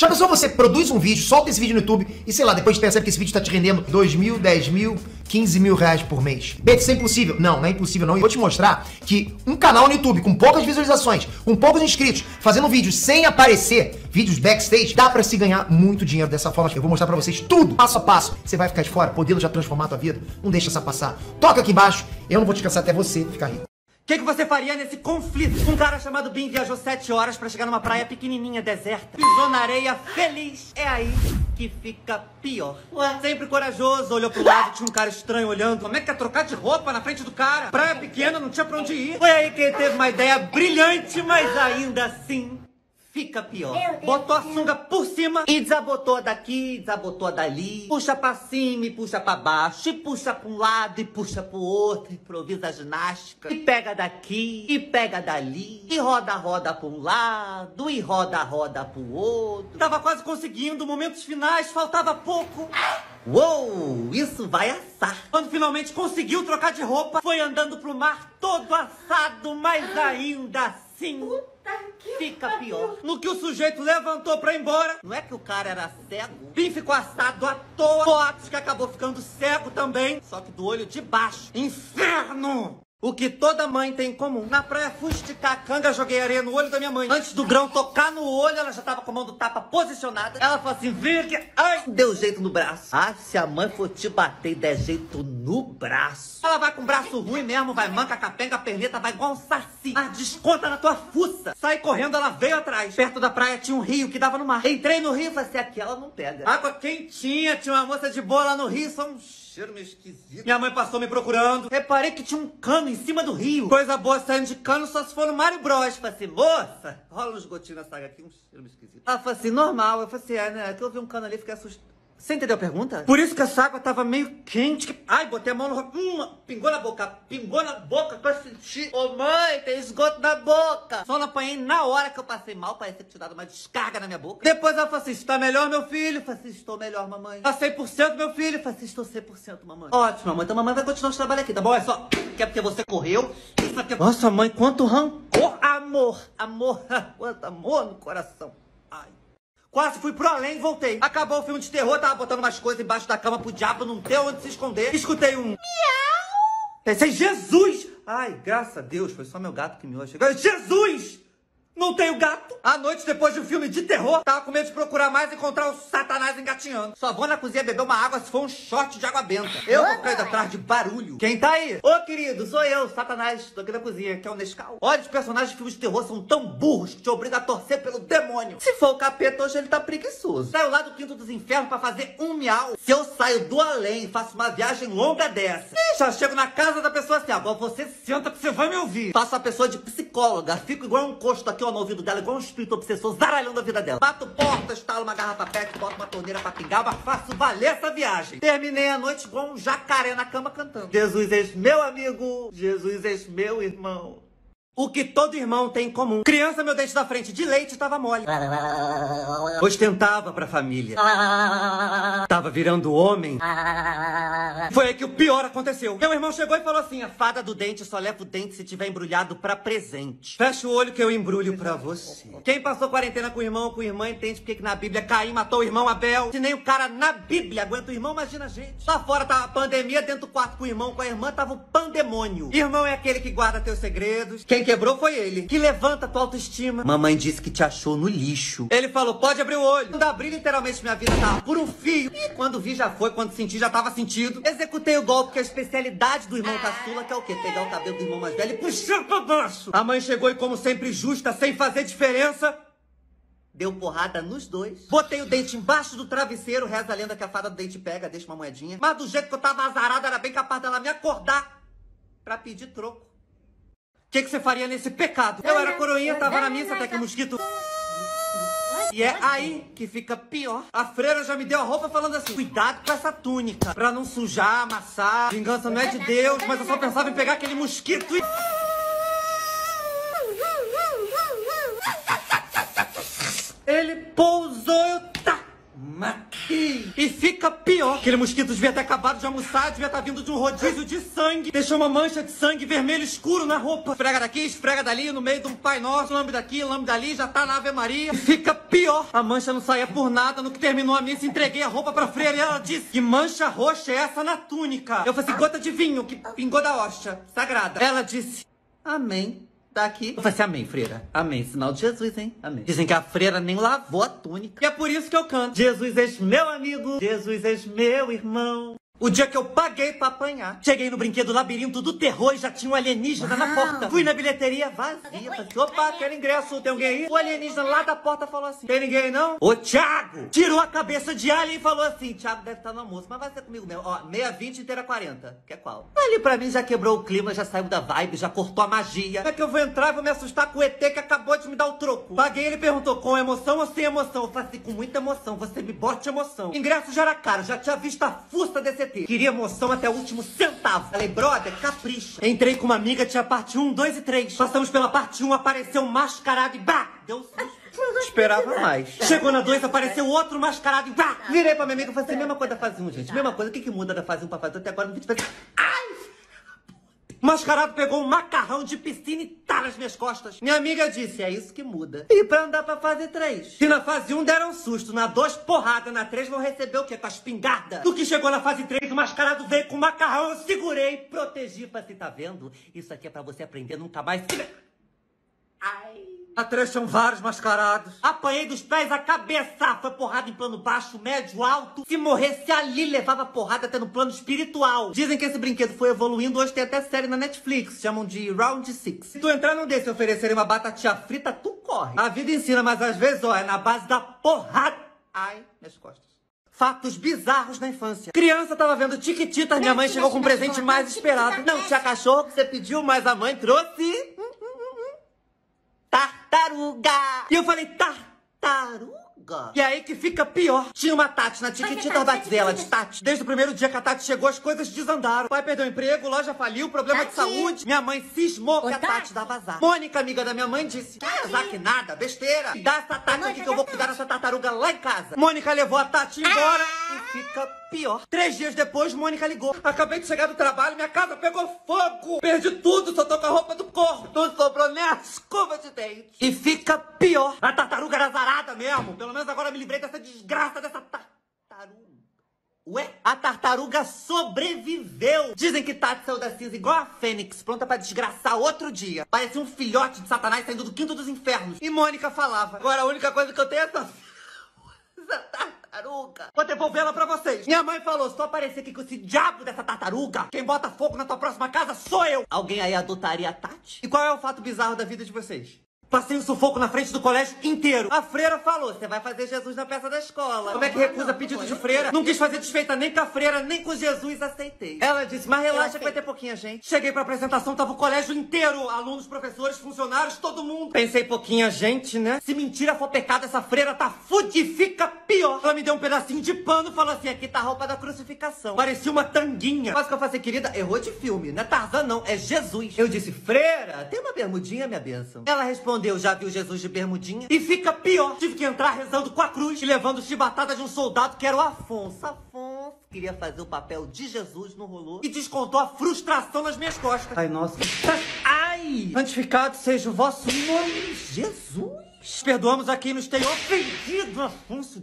Já pensou você produz um vídeo, solta esse vídeo no YouTube e sei lá, depois percebe que esse vídeo tá te rendendo 2 mil, 10 mil, 15 mil reais por mês. Beta, isso é impossível. Não, não é impossível não. Eu vou te mostrar que um canal no YouTube com poucas visualizações, com poucos inscritos, fazendo vídeos sem aparecer, vídeos backstage, dá pra se ganhar muito dinheiro dessa forma. Eu vou mostrar pra vocês tudo, passo a passo. Você vai ficar de fora, podendo já transformar a tua vida. Não deixa essa passar. Toca aqui embaixo, eu não vou te cansar até você ficar rico. O que, que você faria nesse conflito? Um cara chamado Bin viajou sete horas pra chegar numa praia pequenininha, deserta. Pisou na areia, feliz. É aí que fica pior. Ué? Sempre corajoso, olhou pro lado, tinha um cara estranho olhando. Como é que quer trocar de roupa na frente do cara? Praia pequena, não tinha pra onde ir. Foi aí que ele teve uma ideia brilhante, mas ainda assim fica pior. Botou a sunga por cima e desabotou daqui, desabotou dali. Puxa pra cima e puxa pra baixo. E puxa pra um lado e puxa pro outro. Improvisa a ginástica. E pega daqui e pega dali. E roda, roda pra um lado. E roda, roda pro outro. Tava quase conseguindo. Momentos finais, faltava pouco. Uou, isso vai assar. Quando finalmente conseguiu trocar de roupa, foi andando pro mar todo assado, mas ainda assim fica pior. No que o sujeito levantou pra ir embora, não é que o cara era cego? Bim ficou assado à toa. Fox que acabou ficando cego também, só que do olho de baixo. Inferno! O que toda mãe tem em comum. Na praia fui esticar canga, joguei areia no olho da minha mãe. Antes do grão tocar no olho, ela já tava com a mão do tapa posicionada. Ela falou assim, aqui. Ai, deu jeito no braço. Ah, se a mãe for te bater e der jeito no braço. Ela vai com o braço ruim mesmo, vai manca, capenga, perneta, vai igual um saci. Ah, desconta na tua fuça. Sai correndo, ela veio atrás. Perto da praia tinha um rio que dava no mar. Entrei no rio e falei assim, aqui ela não pega. Água quentinha, tinha uma moça de boa lá no rio, só um cheiro meio esquisito. Minha mãe passou me procurando. Reparei que tinha um cano em cima do rio. Coisa boa saindo de cano só se for no Mario Bros. Falei assim, moça, rola uns gotinhos nessa água aqui, um cheiro meio esquisito. Ela falou assim, normal. Eu falei assim, é, né? Que eu vi um cano ali fiquei assustado. Você entendeu a pergunta? Por isso que essa água tava meio quente. Que... Ai, botei a mão no... Hum, pingou na boca. Pingou na boca que eu senti. Ô mãe, tem esgoto na boca. Só não apanhei na hora que eu passei mal. Parecia que tinha dado uma descarga na minha boca. Depois ela falou assim, está melhor, meu filho? Eu falei assim, estou melhor, mamãe. Tá 100% meu filho? Eu falei assim, estou 100% mamãe. Ótimo, mamãe. Então mamãe vai continuar o trabalho aqui, tá bom? É só... Que é porque você correu. Isso aqui... Nossa, mãe, quanto rancor. Amor, amor. Quanto amor no coração. Quase fui pro além e voltei. Acabou o filme de terror, tava botando umas coisas embaixo da cama pro diabo não ter onde se esconder. Escutei um. Miau! Pensei, Jesus! Ai, graças a Deus, foi só meu gato que miou. Chegou. Jesus! Não tenho gato. À noite, depois de um filme de terror, tava com medo de procurar mais e encontrar o satanás engatinhando. Só vou na cozinha beber uma água se for um shot de água benta. Eu vou indo atrás de barulho. Quem tá aí? Ô, querido, sou eu, satanás. Tô aqui na cozinha, que é o Nescau. Olha, os personagens de filmes de terror são tão burros que te obrigam a torcer pelo demônio. Se for o capeta, hoje ele tá preguiçoso. Saiu lá do quinto dos infernos pra fazer um miau. Se eu saio do além e faço uma viagem longa dessa, Ih, já chego na casa da pessoa assim, agora você senta que você vai me ouvir. Faço a pessoa de psicóloga, fico igual um costo aqui, ó, no ouvido dela, igual um espírito obsessor, zaralhando a vida dela. Bato porta, estalo uma garrafa pet, boto uma torneira pra pingar, faço valer essa viagem. Terminei a noite igual um jacaré na cama cantando. Jesus és meu amigo, Jesus és meu irmão. O que todo irmão tem em comum. Criança, meu dente da frente de leite tava mole. Ostentava pra família. Tava virando homem. Foi aí que o pior aconteceu. Meu irmão chegou e falou assim: a fada do dente só leva o dente se tiver embrulhado pra presente. Fecha o olho que eu embrulho pra você. Quem passou quarentena com o irmão ou com a irmã entende porque que na Bíblia Caim matou o irmão Abel. Se nem o cara na Bíblia aguenta o irmão, imagina a gente. Lá fora tava a pandemia, dentro do quarto com o irmão, com a irmã, tava o pandemônio. Irmão é aquele que guarda teus segredos. Quem quebrou foi ele. Que levanta tua autoestima. Mamãe disse que te achou no lixo. Ele falou, pode abrir o olho. Quando abri, literalmente, minha vida tava por um fio. E quando vi, já foi. Quando senti, já tava sentido. Executei o golpe, que é a especialidade do irmão caçula, que é o quê? Pegar o cabelo do irmão mais velho e puxar pra baixo. A mãe chegou e, como sempre, justa, sem fazer diferença... Deu porrada nos dois. Botei o dente embaixo do travesseiro. Reza a lenda que a fada do dente pega, deixa uma moedinha. Mas do jeito que eu tava azarado, era bem capaz dela me acordar pra pedir troco. O que, que você faria nesse pecado? Eu era coroinha, tava na missa até que o mosquito. E é aí que fica pior. A freira já me deu a roupa falando assim: cuidado com essa túnica, pra não sujar, amassar. Vingança não é de Deus, mas eu só pensava em pegar aquele mosquito e. Tá. Maqui. E fica pior. Aquele mosquito devia ter acabado de almoçar, devia estar vindo de um rodízio de sangue. Deixou uma mancha de sangue vermelho escuro na roupa. Esfrega daqui, esfrega dali, no meio de um Pai Nosso, lambe daqui, lambe dali, já tá na Ave Maria. E fica pior. A mancha não saía por nada. No que terminou a missa, entreguei a roupa pra freira e ela disse: Que mancha roxa é essa na túnica? Eu falei assim: gota de vinho que pingou da hóstia sagrada. Ela disse: Amém. Tá aqui. Eu falei assim, amém, freira. Amém. Sinal de Jesus, hein? Amém. Dizem que a freira nem lavou a túnica. E é por isso que eu canto. Jesus és meu amigo. Jesus és meu irmão. O dia que eu paguei pra apanhar. Cheguei no brinquedo labirinto do terror e já tinha um alienígena na porta. Fui na bilheteria vazia. Falei, assim, opa, quer ingresso? Tem alguém aí? O alienígena lá da porta falou assim: Tem ninguém não? Ô, Thiago! Tirou a cabeça de alien e falou assim: Thiago deve estar no almoço, mas vai ser comigo mesmo. Ó, meia vinte inteira 40. Quer qual? Ali pra mim já quebrou o clima, já saiu da vibe, já cortou a magia. Como é que eu vou entrar e vou me assustar com o ET que acabou de me dar o troco? Paguei, ele perguntou: com emoção ou sem emoção? Eu falei assim: com muita emoção, você me bote emoção. Ingresso já era caro, já tinha visto a fusta desse ET. Queria emoção até o último centavo. Falei, brother, capricha. Entrei com uma amiga, tinha parte 1, 2 e 3. Passamos pela parte 1, apareceu um mascarado e bah! Deu susto. Esperava mais. Chegou na 2, apareceu outro mascarado e bah! Virei pra minha amiga e falei assim, mesma coisa da fase 1, gente. Mesma coisa, o que que muda da fase 1 pra fase 2? Até agora no vídeo falei, ai! Mascarado pegou um macarrão de piscina e tá nas minhas costas. Minha amiga disse, é isso que muda. E pra andar pra fase 3? Se na fase 1 deram susto, na 2 porrada, na 3 vão receber o quê? Com a espingarda. Do que chegou na fase 3, o mascarado veio com o macarrão, eu segurei, protegi. Falei, tá vendo? Isso aqui é pra você aprender nunca mais. Ai... Atrás tinham vários mascarados. Apanhei dos pés à cabeça. Foi porrada em plano baixo, médio, alto. Se morresse ali, levava porrada até no plano espiritual. Dizem que esse brinquedo foi evoluindo. Hoje tem até série na Netflix. Chamam de Round Six. Se tu entrar num desse e oferecerem uma batatinha frita, tu corre. A vida ensina, mas às vezes, ó, é na base da porrada. Ai, minhas costas. Fatos bizarros na infância. Criança tava vendo Tiquititas, minha mãe chegou com um presente mais esperado. Não tinha cachorro que você pediu, mas a mãe trouxe tartaruga. E eu falei, tartaruga? E aí que fica pior. Tinha uma Tati na Tiquitita, eu batizei ela de Tati. Desde o primeiro dia que a Tati chegou, as coisas desandaram. O pai perdeu o emprego, loja faliu, problema de saúde. Minha mãe cismou que a Tati dava azar. Mônica, amiga da minha mãe, disse, que azar que nada, besteira. Dá essa Tati aqui que eu vou cuidar dessa tartaruga lá em casa. Mônica levou a Tati embora e fica pior. Três dias depois, Mônica ligou. Acabei de chegar do trabalho, minha casa pegou fogo. Perdi tudo, só tô com a roupa do corpo. Tudo sobrou nem a escova de dente. E fica pior. A tartaruga era zarada mesmo. Pelo menos agora me livrei dessa desgraça dessa tartaruga. Ué, a tartaruga sobreviveu. Dizem que Tati saiu da cinza igual a Fênix, pronta pra desgraçar outro dia. Parecia um filhote de Satanás saindo do quinto dos infernos. E Mônica falava. Agora a única coisa que eu tenho é essa... essa tartaruga. Vou devolvê-la pra vocês. Minha mãe falou, se tu aparecer aqui com esse diabo dessa tartaruga, quem bota fogo na tua próxima casa sou eu. Alguém aí adotaria a Tati? E qual é o fato bizarro da vida de vocês? Passei um sufoco na frente do colégio inteiro. A freira falou: você vai fazer Jesus na peça da escola. Como é que recusa pedido de freira? Não quis fazer desfeita nem com a freira, nem com Jesus, aceitei. Ela disse: mas relaxa que vai ter pouquinha gente. Cheguei pra apresentação, tava o colégio inteiro: alunos, professores, funcionários, todo mundo. Pensei pouquinha gente, né? Se mentira for pecado, essa freira tá fudifica pior. Ela me deu um pedacinho de pano e falou assim: aqui tá a roupa da crucificação. Parecia uma tanguinha. Quase que eu falei, querida, errou de filme. Não é Tarzan, não, é Jesus. Eu disse: freira, tem uma bermudinha, minha bênção. Ela respondeu respondeu, já viu Jesus de bermudinha? E fica pior, tive que entrar rezando com a cruz e levando chibatada de um soldado que era o Afonso. Afonso queria fazer o papel de Jesus, não rolou. E descontou a frustração nas minhas costas. Ai, nossa. Ai! Santificado seja o vosso nome, Jesus. Perdoamos a quem nos tem ofendido, Afonso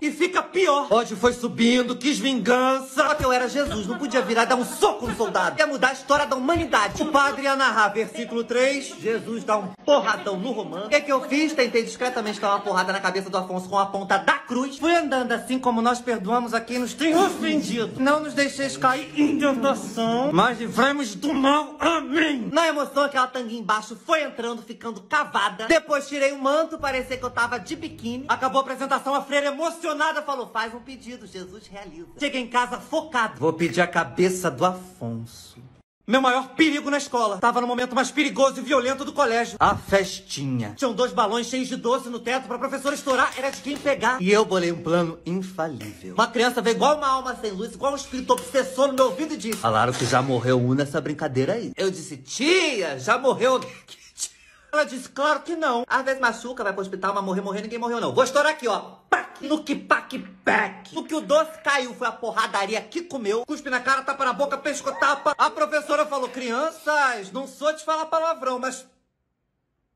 E fica pior. Ódio foi subindo, quis vingança. Só que eu era Jesus, não podia virar e dar um soco no soldado. Ia mudar a história da humanidade. O padre ia narrar, versículo 3, Jesus dá um porradão no romano. O que, é que eu fiz? Tentei discretamente dar uma porrada na cabeça do Afonso com a ponta da cruz. Fui andando assim como nós perdoamos a quem nos tem ofendido. Não nos deixeis cair em tentação, mas livremos do mal. Amém. Na emoção, aquela tanguinha embaixo foi entrando, ficando cavada. Depois depois tirei o manto, parecia que eu tava de biquíni. Acabou a apresentação, a freira emocionada falou: faz um pedido, Jesus realiza. Cheguei em casa focado. Vou pedir a cabeça do Afonso. Meu maior perigo na escola. Tava no momento mais perigoso e violento do colégio. A festinha. Tinham dois balões cheios de doce no teto pra professora estourar. Era de quem pegar. E eu bolei um plano infalível. Uma criança veio igual uma alma sem luz, igual um espírito obsessor no meu ouvido e disse: Falaram que já morreu um nessa brincadeira aí. Eu disse: Tia, já morreu ela disse, claro que não. Às vezes machuca, vai pro hospital, mas morrer, morrer, ninguém morreu não. Vou estourar aqui, ó. Pac, no que pac pac. No que o doce caiu foi a porradaria que comeu. Cuspe na cara, tapa na boca, pescotapa. A professora falou, crianças, não sou de falar palavrão, mas...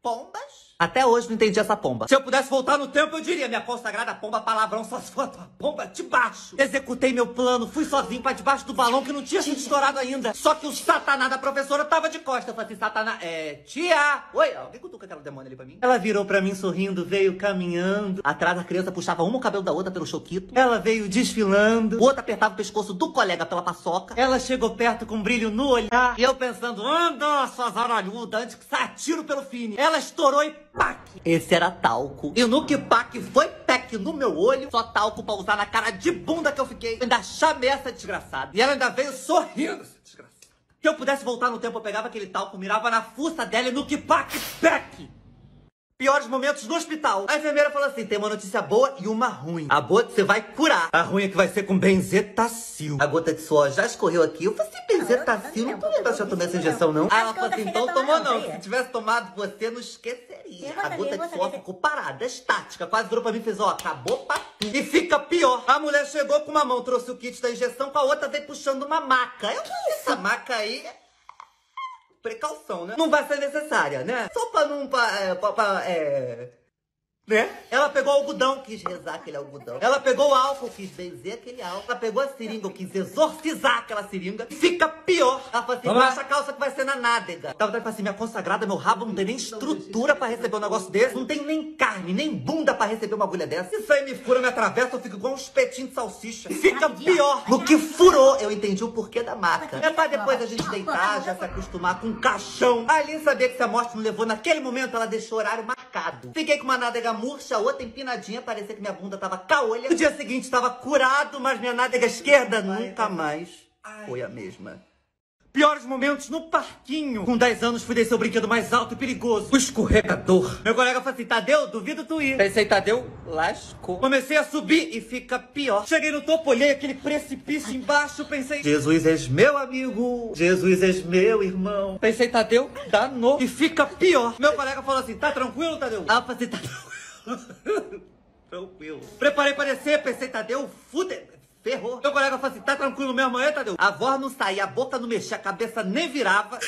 Pombas? Até hoje não entendi essa pomba. Se eu pudesse voltar no tempo, eu diria: minha consagrada pomba palavrão só se for a pomba de baixo. Executei meu plano, fui sozinho pra debaixo do balão que não tinha sido estourado ainda. Só que o satanás da professora tava de costas. Eu falei assim: satanás, é. Tia! Oi, alguém cutuca aquela demônia ali pra mim? Ela virou pra mim sorrindo, veio caminhando. Atrás da criança puxava uma o cabelo da outra pelo choquito. Ela veio desfilando. O outro apertava o pescoço do colega pela paçoca. Ela chegou perto com um brilho no olhar. E eu pensando: anda, suas zaralhudas, antes que saia tiro pelo fine. Ela estourou e Esse era talco. E no que pac foi pec no meu olho, só talco pra usar na cara de bunda que eu fiquei. Ainda chamei essa desgraçada. E ela ainda veio sorrindo, essa desgraçada. Se eu pudesse voltar no tempo, eu pegava aquele talco, mirava na fuça dela e no que pac pec piores momentos no hospital. A enfermeira falou assim: tem uma notícia boa e uma ruim. A boa que você vai curar. A ruim é que vai ser com benzetacil. A gota de suor já escorreu aqui. Eu falei assim: benzetacil? Não tô lembrando se eu tomei essa injeção, não. Aí ela falou assim: então tomou não. Se tivesse tomado, você não esqueceria. A gota de suor ficou parada, estática. Quase virou pra mim e fez: ó, acabou pra. E fica pior. A mulher chegou com uma mão, trouxe o kit da injeção, com a outra veio puxando uma maca. Eu falei: essa maca aí precaução, né? Não vai ser necessária, né? Só pra não. Pra, é, pra, pra, é... Né? Ela pegou o algodão, quis rezar aquele algodão. Ela pegou o álcool, quis benzer aquele álcool. Ela pegou a seringa, quis exorcizar aquela seringa. Fica pior. Ela falou assim: baixa a calça que vai ser na nádega. Tava falando assim: minha consagrada, meu rabo não tem nem estrutura pra receber um negócio desse. Não tem nem carne, nem bunda pra receber uma agulha dessa. Isso aí me fura, me atravessa, eu fico igual um espetinho de salsicha. Fica pior. No que furou, eu entendi o porquê da marca. É pra depois a gente deitar, já se acostumar com um caixão. A Aline sabia que se a morte não levou naquele momento, ela deixou horário marcado. Fiquei com uma nádega murcha, outra empinadinha, parecia que minha bunda tava caolha. No dia seguinte estava curado, mas minha nádega esquerda nunca mais foi a mesma. Piores momentos no parquinho. Com 10 anos fui descer o brinquedo mais alto e perigoso. O escorregador. Meu colega falou assim, Tadeu, duvido tu ir. Pensei, Tadeu, lascou. Comecei a subir e fica pior. Cheguei no topo, olhei aquele precipício embaixo, pensei, Jesus és meu amigo. Jesus és meu irmão. Pensei, Tadeu, danou. E fica pior. Meu colega falou assim, tá tranquilo, Tadeu? Ah, falei, tá tranquilo. tranquilo. Preparei pra descer, pensei, Tadeu, fude... Ferrou. Meu colega falou assim, tá tranquilo mesmo aí, Tadeu? A voz não saía, a boca não mexia, a cabeça nem virava.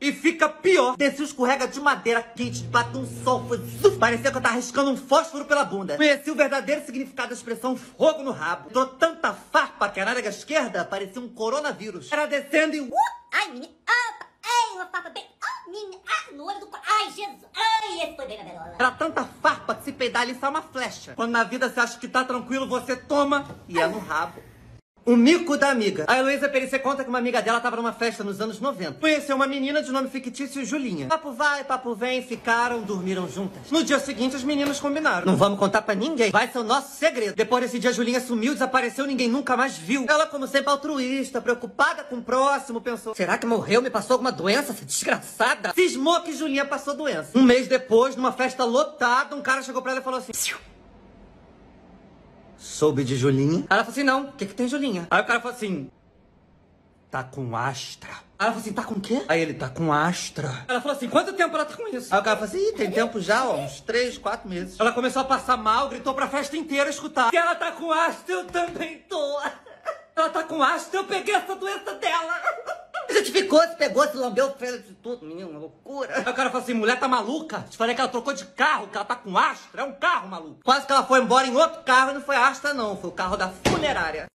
E fica pior. Desci o escorrega de madeira quente, bate um sol, foi. Parecia que eu tava riscando um fósforo pela bunda. Conheci o verdadeiro significado da expressão fogo no rabo. Dou tanta farpa que a nádega esquerda parecia um coronavírus. Era descendo e... Uh! Ai, menina. Ah, ai, uma farpa bem... Menina. Ah, no olho do... Ai, Jesus. Ai, esse foi bem na berola. Era tanta farpa que se peidar ali sai uma flecha. Quando na vida você acha que tá tranquilo, você toma e é no rabo. O mico da amiga. A Heloísa Perecer conta que uma amiga dela tava numa festa nos anos 90. Conheceu uma menina de nome fictício Julinha. Papo vai, papo vem, ficaram, dormiram juntas. No dia seguinte, as meninas combinaram. Não vamos contar pra ninguém. Vai ser o nosso segredo. Depois desse dia, Julinha sumiu, desapareceu, ninguém nunca mais viu. Ela, como sempre, altruísta, preocupada com o próximo, pensou: será que morreu? Me passou alguma doença? Essa desgraçada. Cismou que Julinha passou doença. Um mês depois, numa festa lotada, um cara chegou pra ela e falou assim: Soube de Julinha? Ela falou assim, não, o que que tem Julinha? Aí o cara falou assim, tá com Astra. Aí ela falou assim, tá com o quê? Aí ele, tá com Astra. Ela falou assim, quanto tempo ela tá com isso? Aí o cara falou assim, Ih, tem tempo já, ó, uns três, quatro meses. Ela começou a passar mal, gritou pra festa inteira escutar. Se ela tá com Astra, eu também tô. Ela tá com Astra, eu peguei essa doença dela. A gente ficou, se pegou, se lambeu, fez de tudo, menino, loucura. Aí o cara falou assim, mulher tá maluca? Te falei que ela trocou de carro, que ela tá com Astra, é um carro maluco. Quase que ela foi embora em outro carro e não foi Astra não, foi o carro da funerária.